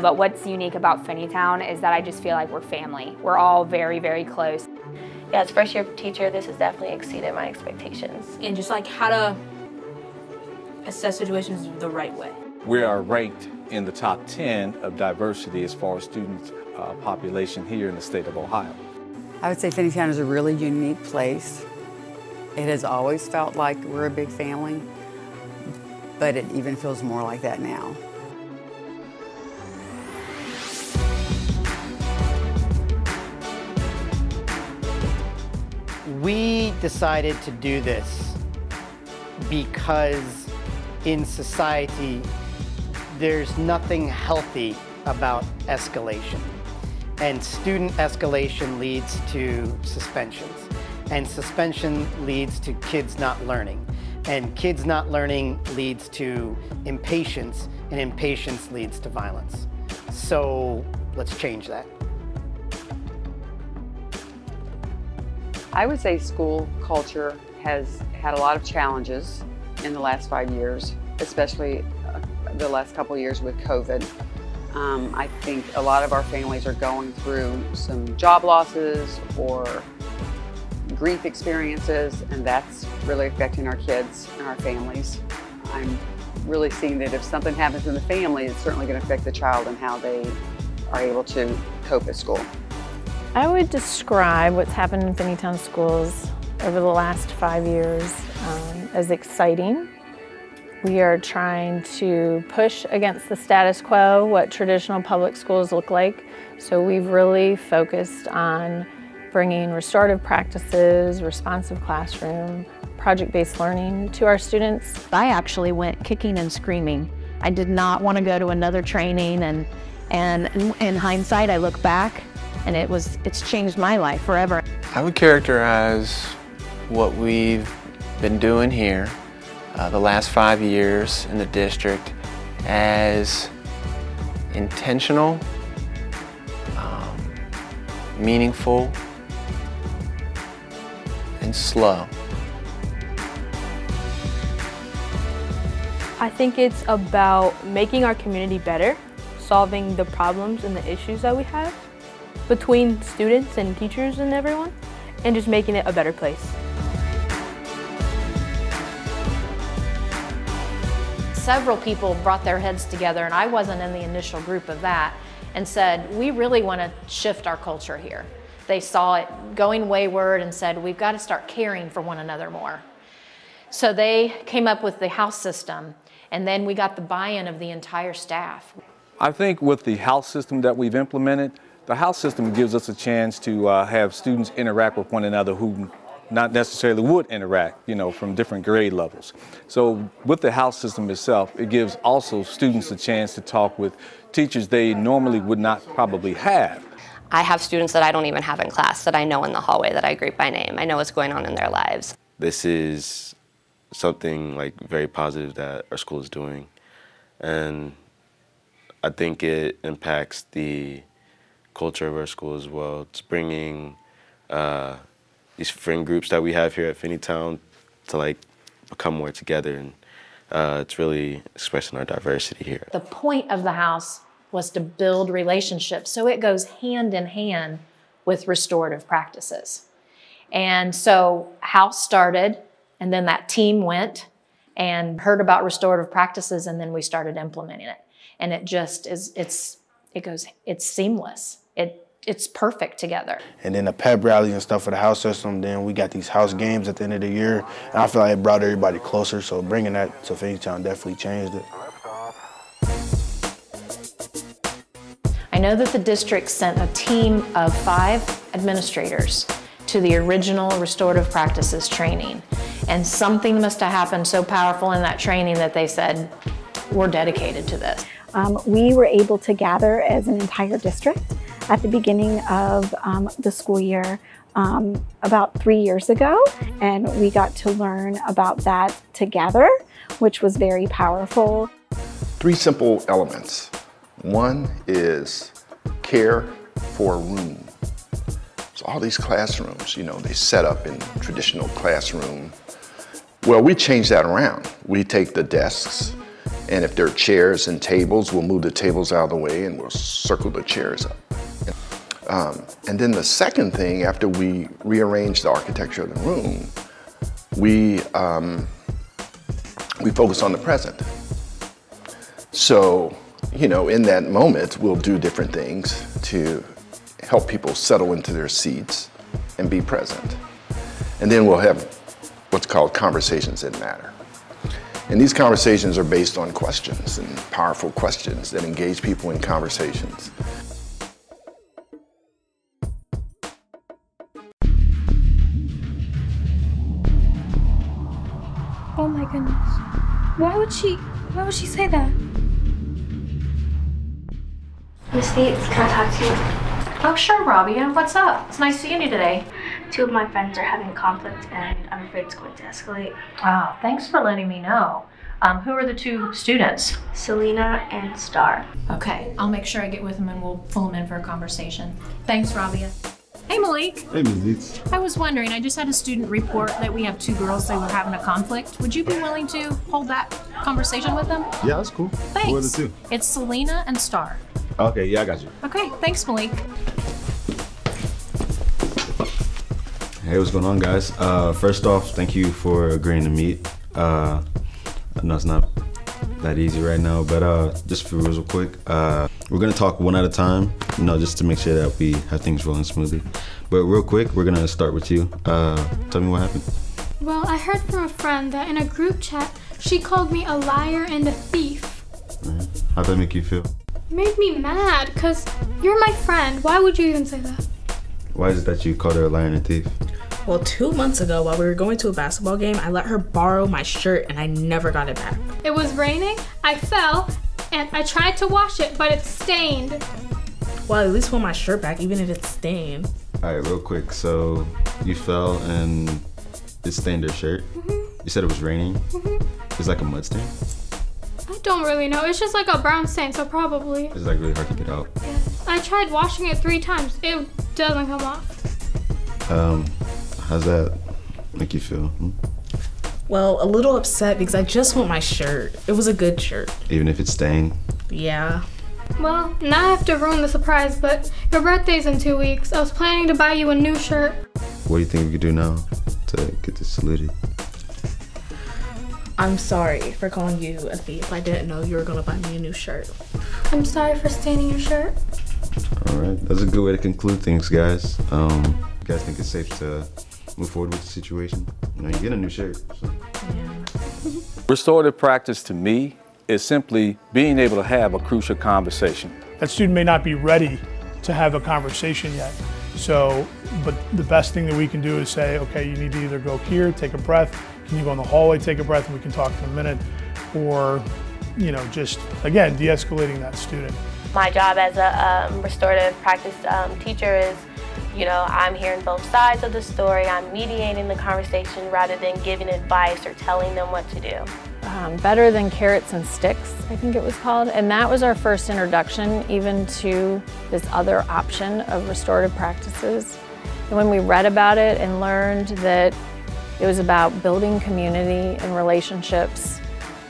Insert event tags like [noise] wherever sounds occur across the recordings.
But what's unique about Finneytown is that I just feel like we're family. We're all very, very close. Yeah, as first year teacher, this has definitely exceeded my expectations. And just like how to assess situations the right way. We are ranked in the top 10 of diversity as far as student uh, population here in the state of Ohio. I would say Finneytown is a really unique place. It has always felt like we're a big family, but it even feels more like that now. We decided to do this because in society, there's nothing healthy about escalation. And student escalation leads to suspensions. And suspension leads to kids not learning. And kids not learning leads to impatience, and impatience leads to violence. So let's change that. I would say school culture has had a lot of challenges in the last five years, especially uh, the last couple years with COVID. Um, I think a lot of our families are going through some job losses or grief experiences, and that's really affecting our kids and our families. I'm really seeing that if something happens in the family, it's certainly going to affect the child and how they are able to cope at school. I would describe what's happened in Finneytown schools over the last five years um, as exciting we are trying to push against the status quo, what traditional public schools look like. So we've really focused on bringing restorative practices, responsive classroom, project-based learning to our students. I actually went kicking and screaming. I did not want to go to another training and and in hindsight I look back and it was it's changed my life forever. I would characterize what we've been doing here uh, the last five years in the district as intentional, um, meaningful, and slow. I think it's about making our community better, solving the problems and the issues that we have between students and teachers and everyone, and just making it a better place. several people brought their heads together, and I wasn't in the initial group of that, and said, we really want to shift our culture here. They saw it going wayward and said, we've got to start caring for one another more. So they came up with the house system, and then we got the buy-in of the entire staff. I think with the house system that we've implemented, the house system gives us a chance to uh, have students interact with one another who not necessarily would interact, you know, from different grade levels. So with the house system itself, it gives also students a chance to talk with teachers they normally would not probably have. I have students that I don't even have in class that I know in the hallway that I greet by name. I know what's going on in their lives. This is something like very positive that our school is doing. And I think it impacts the culture of our school as well. It's bringing uh, these friend groups that we have here at Finneytown to like become more together and uh, it's really expressing our diversity here. The point of the house was to build relationships so it goes hand in hand with restorative practices. And so house started and then that team went and heard about restorative practices and then we started implementing it. And it just is, it's, it goes, it's seamless. It it's perfect together. And then the pep rallies and stuff for the house system. Then we got these house games at the end of the year. And I feel like it brought everybody closer. So bringing that to Finneytown definitely changed it. I know that the district sent a team of five administrators to the original restorative practices training. And something must have happened so powerful in that training that they said, we're dedicated to this. Um, we were able to gather as an entire district at the beginning of um, the school year um, about three years ago, and we got to learn about that together, which was very powerful. Three simple elements. One is care for a room. So all these classrooms, you know, they set up in traditional classroom. Well, we change that around. We take the desks And if there are chairs and tables, we'll move the tables out of the way and we'll circle the chairs up. Um, and then the second thing, after we rearrange the architecture of the room, we, um, we focus on the present. So, you know, in that moment, we'll do different things to help people settle into their seats and be present. And then we'll have what's called conversations that matter. And these conversations are based on questions and powerful questions that engage people in conversations. Oh my goodness. Why would she why would she say that? Miss Yates, can I talk to you? Oh, sure, Robbie. And what's up? It's nice seeing you today. Two of my friends are having conflict and I'm afraid it's going to escalate. Oh, thanks for letting me know. Um, who are the two students? Selena and Star. Okay, I'll make sure I get with them and we'll pull them in for a conversation. Thanks, Robbie. Hey, Malik. Hey, Ms. I was wondering, I just had a student report that we have two girls that were having a conflict. Would you be willing to hold that conversation with them? Yeah, that's cool. Thanks. Who are the two? It's Selena and Star. Okay, yeah, I got you. Okay, thanks, Malik. Hey, what's going on, guys? Uh, first off, thank you for agreeing to meet. Uh, I know it's not that easy right now, but uh, just for real quick, uh, we're gonna talk one at a time, you know, just to make sure that we have things rolling smoothly. But real quick, we're gonna start with you. Uh, tell me what happened. Well, I heard from a friend that in a group chat she called me a liar and a thief. How'd that make you feel? It made me mad because you're my friend. Why would you even say that? Why is it that you called her a liar and a thief? Well, two months ago, while we were going to a basketball game, I let her borrow my shirt and I never got it back. It was raining, I fell, and I tried to wash it, but it's stained. Well, at least want my shirt back, even if it's stained. All right, real quick. So you fell and it stained your shirt. Mm-hmm. You said it was raining. It's like a mud stain. I don't really know. It's just like a brown stain, so probably. It's like really hard to get out. I tried washing it three times. It doesn't come off. Um, how's that make you feel? hmm? Well, a little upset because I just want my shirt. It was a good shirt. Even if it's stained. Yeah. Well, now I have to ruin the surprise, but your birthday's in two weeks. I was planning to buy you a new shirt. What do you think we could do now to get this saluted? I'm sorry for calling you a thief. I didn't know you were gonna buy me a new shirt. I'm sorry for staining your shirt. All right, that's a good way to conclude things, guys. Um, you guys think it's safe to move forward with the situation? You know, you get a new shirt. So. Restorative practice to me is simply being able to have a crucial conversation. That student may not be ready to have a conversation yet. So, but the best thing that we can do is say, okay, you need to either go here, take a breath, can you go in the hallway, take a breath, and we can talk in a minute, or, you know, just, again, de-escalating that student. My job as a um, restorative practice um, teacher is, you know, I'm hearing both sides of the story. I'm mediating the conversation rather than giving advice or telling them what to do. um, Better Than Carrots and Sticks, I think it was called. And that was our first introduction even to this other option of restorative practices. And when we read about it and learned that it was about building community and relationships,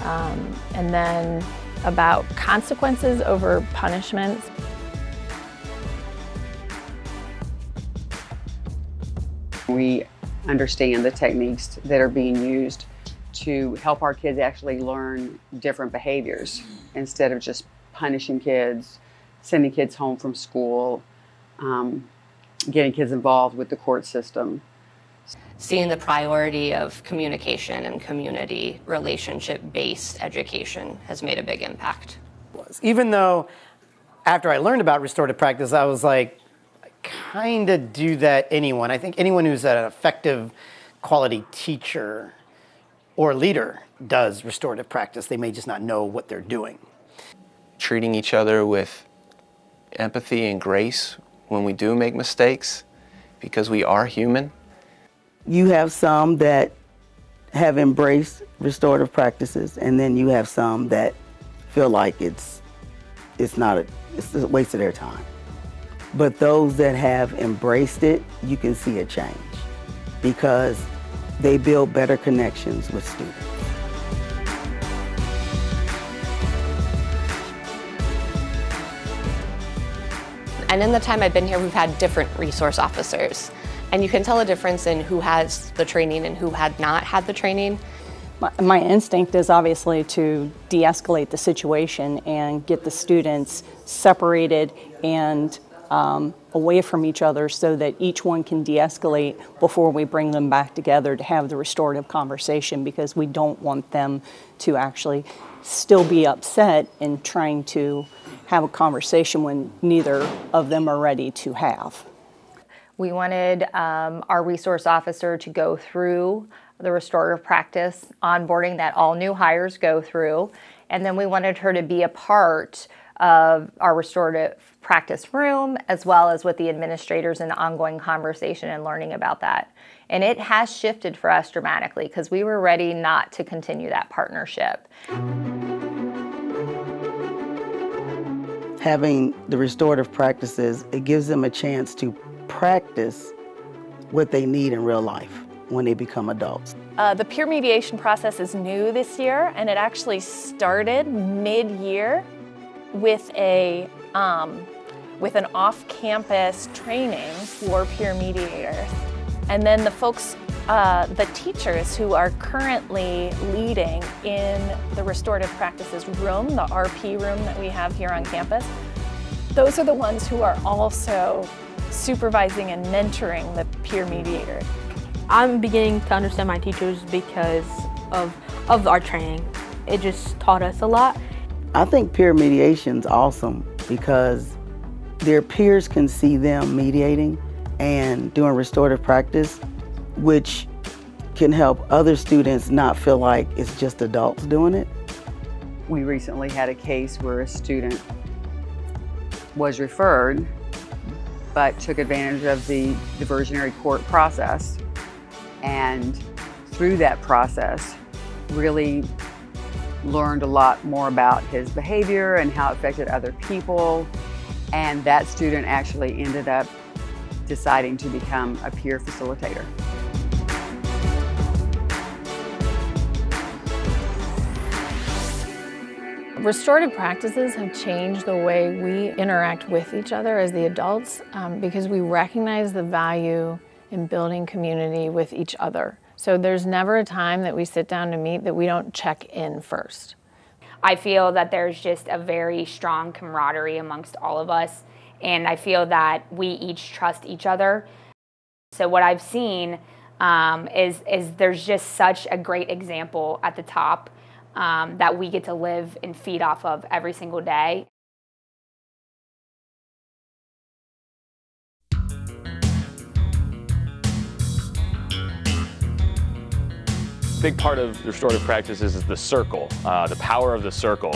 um, and then about consequences over punishments. We understand the techniques that are being used to help our kids actually learn different behaviors instead of just punishing kids, sending kids home from school, um, getting kids involved with the court system. Seeing the priority of communication and community relationship based education has made a big impact. Even though after I learned about restorative practice, I was like, I kind of do that anyone. I think anyone who's an effective quality teacher or leader does restorative practice. They may just not know what they're doing. Treating each other with empathy and grace when we do make mistakes because we are human. You have some that have embraced restorative practices, and then you have some that feel like it's it's not a it's a waste of their time. But those that have embraced it, you can see a change because they build better connections with students. And in the time I've been here, we've had different resource officers. And you can tell a difference in who has the training and who had not had the training. My, my instinct is obviously to de escalate the situation and get the students separated and um, away from each other so that each one can de escalate before we bring them back together to have the restorative conversation because we don't want them to actually still be upset and trying to have a conversation when neither of them are ready to have. We wanted um, our resource officer to go through the restorative practice onboarding that all new hires go through. And then we wanted her to be a part of our restorative practice room as well as with the administrators in ongoing conversation and learning about that. And it has shifted for us dramatically because we were ready not to continue that partnership. Having the restorative practices, it gives them a chance to practice what they need in real life when they become adults. Uh, the peer mediation process is new this year, and it actually started mid-year with a um, with an off-campus training for peer mediators, and then the folks, uh, the teachers who are currently leading in the restorative practices room, the RP room that we have here on campus, those are the ones who are also supervising and mentoring the peer mediator. I'm beginning to understand my teachers because of, of our training. It just taught us a lot. I think peer mediation's awesome because their peers can see them mediating and doing restorative practice, which can help other students not feel like it's just adults doing it. We recently had a case where a student was referred but took advantage of the diversionary court process and through that process really learned a lot more about his behavior and how it affected other people and that student actually ended up deciding to become a peer facilitator. Restorative practices have changed the way we interact with each other as the adults um, because we recognize the value in building community with each other. So there's never a time that we sit down to meet that we don't check in first. I feel that there's just a very strong camaraderie amongst all of us, and I feel that we each trust each other. So what I've seen um, is is there's just such a great example at the top um, that we get to live and feed off of every single day. Big part of restorative practices is the circle, uh, the power of the circle.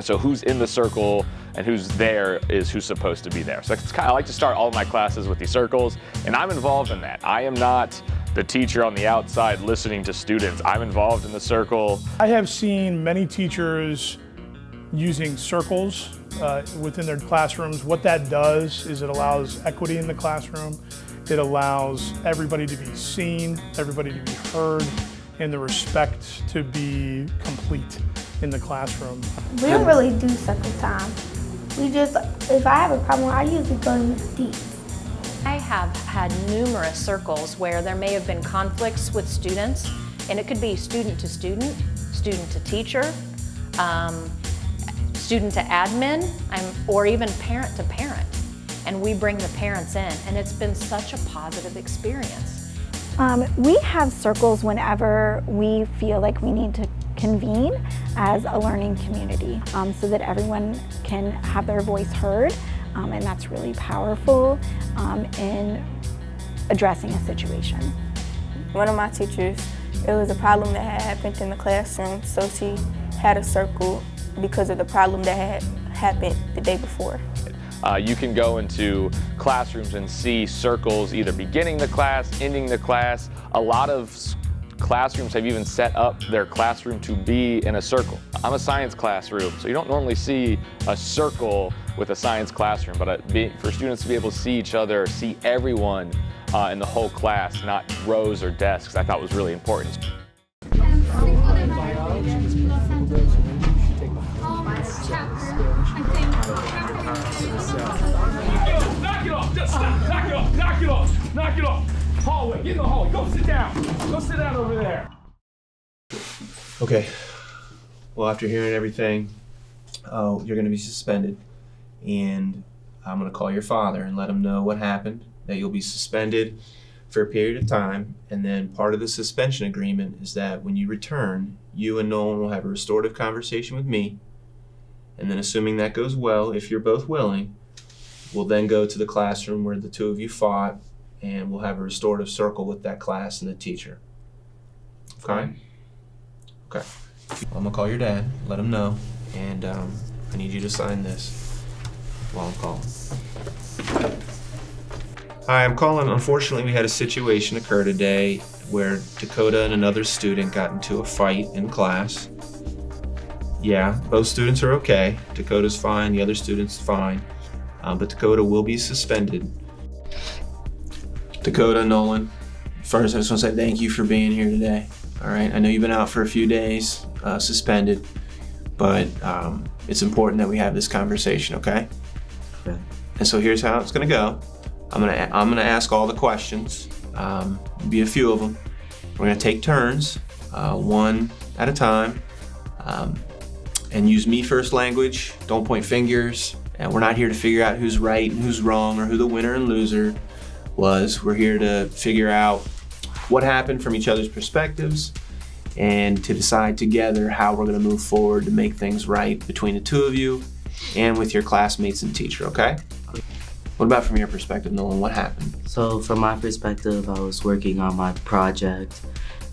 So who's in the circle and who's there is who's supposed to be there. So kind of, I like to start all of my classes with these circles, and I'm involved in that. I am not the teacher on the outside listening to students. I'm involved in the circle. I have seen many teachers using circles uh, within their classrooms. What that does is it allows equity in the classroom. It allows everybody to be seen, everybody to be heard, and the respect to be complete in the classroom. We don't really do circle time. We just, if I have a problem, I usually go to Ms. D. I have had numerous circles where there may have been conflicts with students, and it could be student to student, student to teacher, um, student to admin, or even parent to parent. And we bring the parents in, and it's been such a positive experience. Um, we have circles whenever we feel like we need to convene as a learning community um, so that everyone can have their voice heard um, and that's really powerful um, in addressing a situation. One of my teachers, it was a problem that had happened in the classroom so she had a circle because of the problem that had happened the day before. Uh, you can go into classrooms and see circles either beginning the class, ending the class. A lot of classrooms have even set up their classroom to be in a circle. I'm a science classroom, so you don't normally see a circle with a science classroom, but uh, for students to be able to see each other, see everyone uh, in the whole class, not rows or desks, I thought was really important. Knock it off! Hallway, get in the hallway. Go sit down. Go sit down over there. Okay. Well, after hearing everything, uh, you're going to be suspended. And I'm going to call your father and let him know what happened, that you'll be suspended for a period of time. And then part of the suspension agreement is that when you return, you and Nolan will have a restorative conversation with me. And then, assuming that goes well, if you're both willing, we'll then go to the classroom where the two of you fought and we'll have a restorative circle with that class and the teacher. Okay? Okay. I'm gonna call your dad, let him know, and um, I need you to sign this while I'm calling. Hi, I'm calling. Unfortunately, we had a situation occur today where Dakota and another student got into a fight in class. Yeah, both students are okay. Dakota's fine, the other student's fine. Um, but Dakota will be suspended. Dakota, Nolan, first I just want to say thank you for being here today. All right, I know you've been out for a few days, uh, suspended, but um, it's important that we have this conversation, okay? Okay. And so here's how it's gonna go. I'm gonna I'm gonna ask all the questions. Um, be a few of them. We're gonna take turns, uh, one at a time, um, and use me first language. Don't point fingers. And we're not here to figure out who's right and who's wrong or who the winner and loser was. We're here to figure out what happened from each other's perspectives and to decide together how we're going to move forward to make things right between the two of you and with your classmates and teacher, okay? What about from your perspective, Nolan? What happened? So from my perspective, I was working on my project,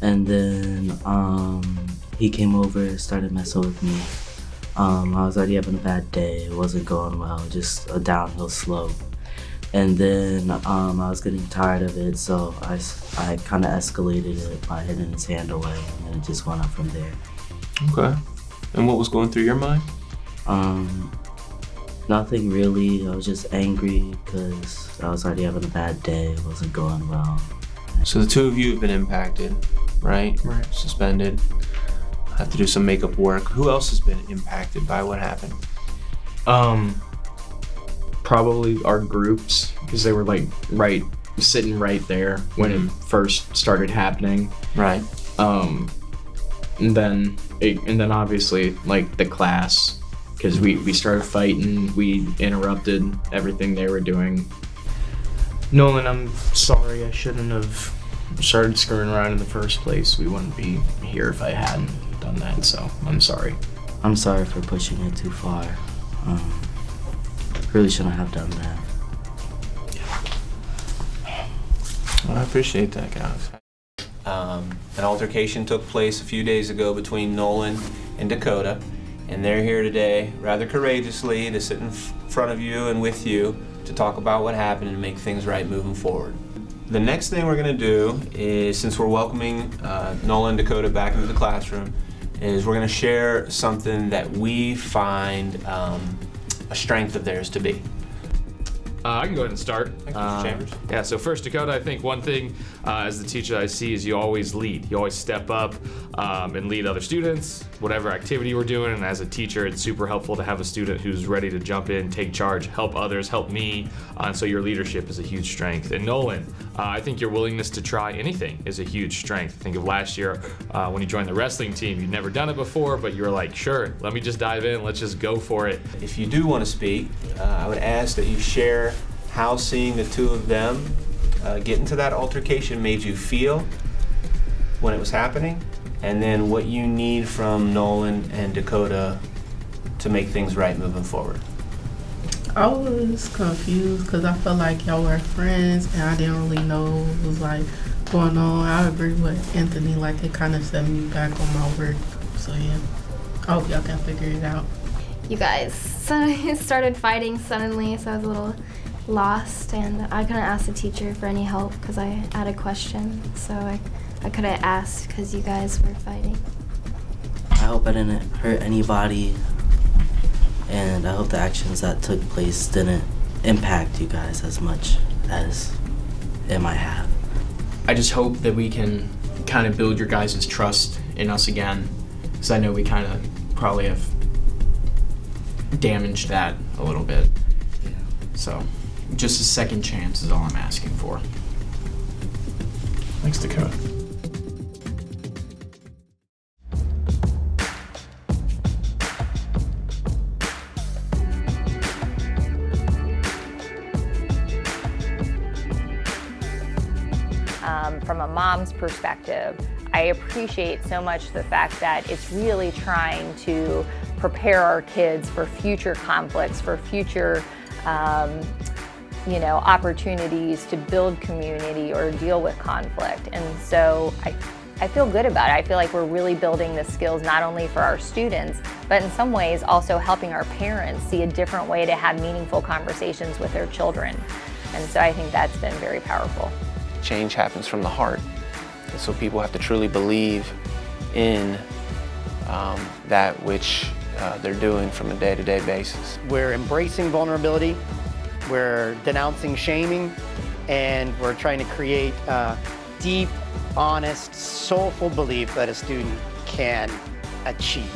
and then um, he came over and started messing with me. Um, I was already having a bad day. It wasn't going well, just a downhill slope. And then um, I was getting tired of it, so I, I kind of escalated it by hitting his hand away, and it just went up from there. Okay. And what was going through your mind? Um, nothing really. I was just angry because I was already having a bad day. It wasn't going well. So the two of you have been impacted, right? Right. Suspended. Have to do some makeup work. Who else has been impacted by what happened? Um, probably our groups because they were like right sitting right there when it first started happening. Right. Um, and then it, and then obviously like the class because we we started fighting. We interrupted everything they were doing. Nolan, I'm sorry. I shouldn't have started screwing around in the first place. We wouldn't be here if I hadn't done that. So I'm sorry. I'm sorry for pushing it too far. Um, really shouldn't have done that. Well, I appreciate that, guys. Um, an altercation took place a few days ago between Nolan and Dakota, and they're here today, rather courageously, to sit in front of you and with you to talk about what happened and make things right moving forward. The next thing we're going to do is, since we're welcoming uh, Nolan and Dakota back into the classroom, is we're going to share something that we find um, a strength of theirs to be. Uh, I can go ahead and start. Mr. Uh, Chambers. Yeah, so first, Dakota, I think one thing uh, as the teacher I see is you always lead. You always step up um, and lead other students, whatever activity we're doing. And as a teacher, it's super helpful to have a student who's ready to jump in, take charge, help others, help me. Uh, so your leadership is a huge strength. And Nolan, uh, I think your willingness to try anything is a huge strength. Think of last year uh, when you joined the wrestling team. You'd never done it before, but you were like, sure, let me just dive in, let's just go for it. If you do want to speak, uh, I would ask that you share how seeing the two of them uh, get into that altercation made you feel when it was happening, and then what you need from Nolan and Dakota to make things right moving forward. I was confused because I felt like y'all were friends and I didn't really know what was like going on. I agree with Anthony, like it kind of set me back on my work. So yeah, I hope y'all can figure it out. You guys [laughs] suddenly started fighting suddenly, so I was a little lost and I couldn't ask the teacher for any help because I had a question. So I, I couldn't ask because you guys were fighting. I hope I didn't hurt anybody, and I hope the actions that took place didn't impact you guys as much as it might have. I just hope that we can kind of build your guys' trust in us again, because I know we kind of probably have damaged that a little bit. So, just a second chance is all I'm asking for. Thanks, Dakota. Mom's perspective, I appreciate so much the fact that it's really trying to prepare our kids for future conflicts, for future, um, you know, opportunities to build community or deal with conflict. And so I, I feel good about it. I feel like we're really building the skills not only for our students, but in some ways also helping our parents see a different way to have meaningful conversations with their children. And so I think that's been very powerful. Change happens from the heart. And so people have to truly believe in um, that which uh, they're doing from a day-to-day basis. We're embracing vulnerability, we're denouncing shaming, and we're trying to create a deep, honest, soulful belief that a student can achieve.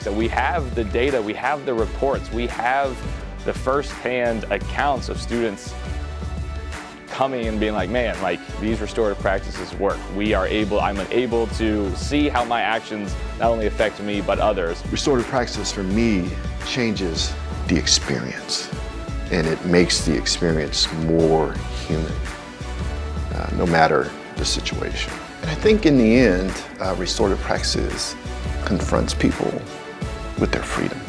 So we have the data, we have the reports, we have the first-hand accounts of students coming and being like, man, like these restorative practices work. We are able, I'm able to see how my actions not only affect me, but others. Restorative practices for me changes the experience and it makes the experience more human, uh, no matter the situation. And I think in the end, uh, restorative practices confronts people with their freedom.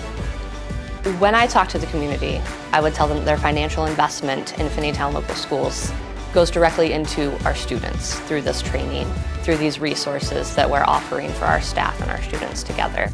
When I talk to the community, I would tell them their financial investment in Finneytown Local Schools goes directly into our students through this training, through these resources that we're offering for our staff and our students together.